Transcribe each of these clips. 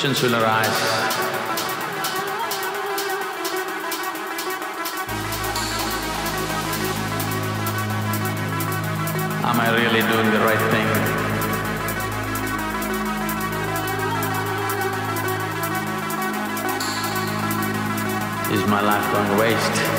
questions will arise. Am I really doing the right thing? Is my life going to waste?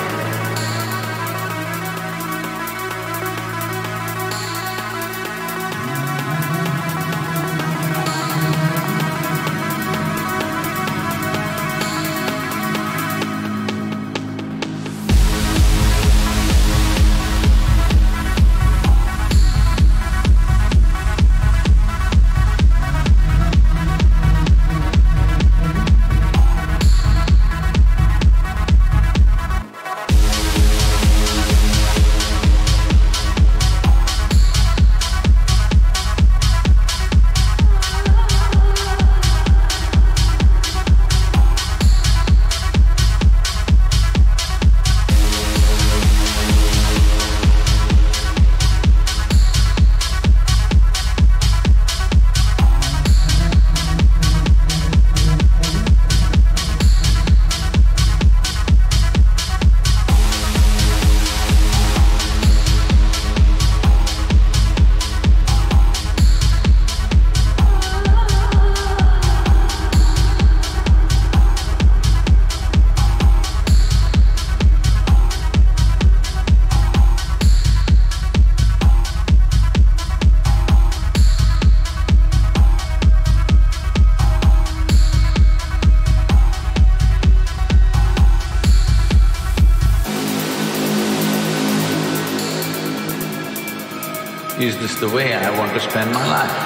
Is the way I want to spend my life?